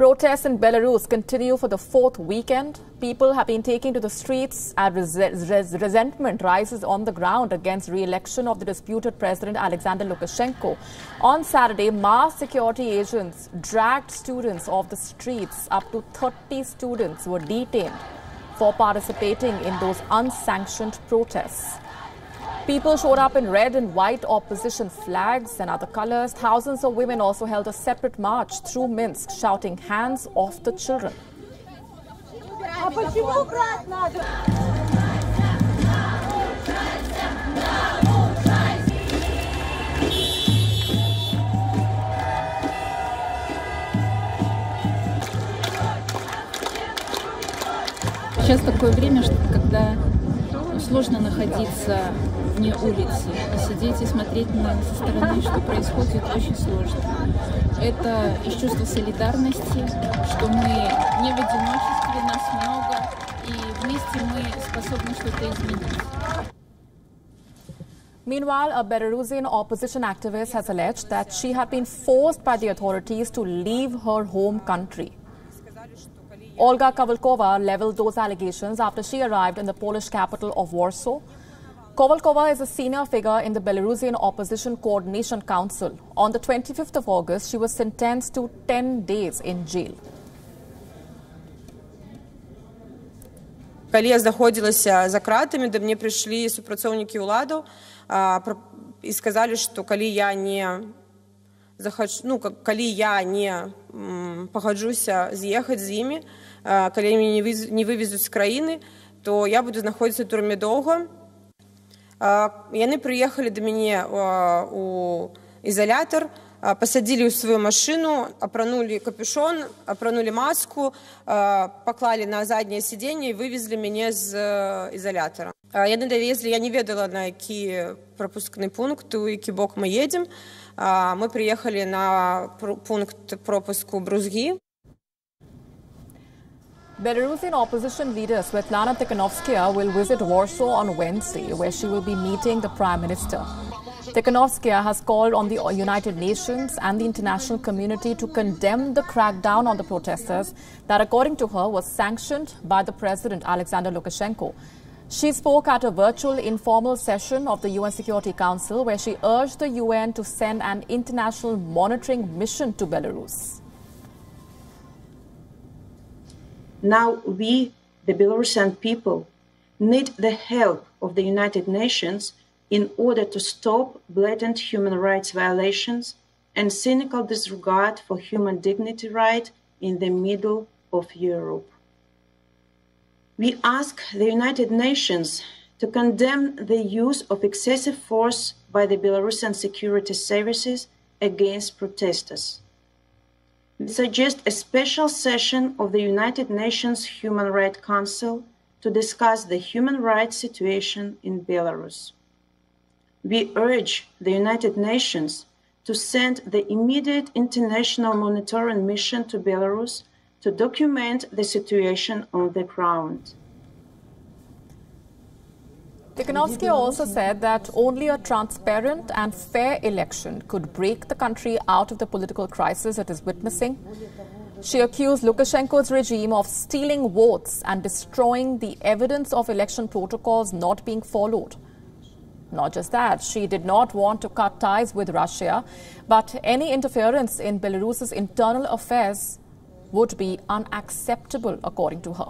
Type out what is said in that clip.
Protests in Belarus continue for the fourth weekend. People have been taking to the streets as res res resentment rises on the ground against re-election of the disputed President Alexander Lukashenko. On Saturday, mass security agents dragged students off the streets. Up to 30 students were detained for participating in those unsanctioned protests. People showed up in red and white opposition flags and other colors. Thousands of women also held a separate march through Minsk, shouting, Hands off the children. Сейчас такое время, когда сложно находиться вне улицы. Сидеть и смотреть на, со стороны, что происходит, очень сложно. Это из чувства солидарности, что мы не в одиночестве, нас много, и вместе мы способны что-то изменить. Meanwhile, a Belarusian opposition activist has alleged that she had been forced by the authorities to leave her home country. Olga Kovalkova leveled those allegations after she arrived in the Polish capital of Warsaw. Kovalkova is a senior figure in the Belarusian Opposition Coordination Council. On the 25th of August, she was sentenced to 10 days in jail. Калі я знаходзілася за кратамі, да мне прыйшлі супрацоўнікі ўладаў і сказалі, што калі я не захачу, ну, калі я не пагаджуся з'ехаць з імі, калі мяне не вывезуць з краіны, то я буду знаходзіцца ў турме доўга, яны прыехалі да мяне у ізалятар пасадзілі ў сваю машыну апранулі капюшон апранулі маску паклалі на задняе сядзенне і вывезлі мяне з ізалятара яны давезлі я не ведала на які прапускны пункт у які бок мы едзем мы прыехалі на пункт пропуску брузгі Belarusian opposition leader Svetlana Tikhanovskaya will visit Warsaw on Wednesday, where she will be meeting the Prime Minister. Tikhanovskaya has called on the United Nations and the international community to condemn the crackdown on the protesters that, according to her, was sanctioned by the President Alexander Lukashenko. She spoke at a virtual informal session of the UN Security Council where she urged the UN to send an international monitoring mission to Belarus. Now we, the Belarusian people, need the help of the United Nations in order to stop blatant human rights violations and cynical disregard for human dignity right in the middle of Europe. We ask the United Nations to condemn the use of excessive force by the Belarusian security services against protesters We suggest a special session of the United Nations Human Rights Council to discuss the human rights situation in Belarus. We urge the United Nations to send the immediate international monitoring mission to Belarus to document the situation on the ground. Tikhanovskaya also said that only a transparent and fair election could break the country out of the political crisis it is witnessing. She accused Lukashenko's regime of stealing votes and destroying the evidence of election protocols not being followed. Not just that, she did not want to cut ties with Russia, but any interference in Belarus's internal affairs would be unacceptable, according to her.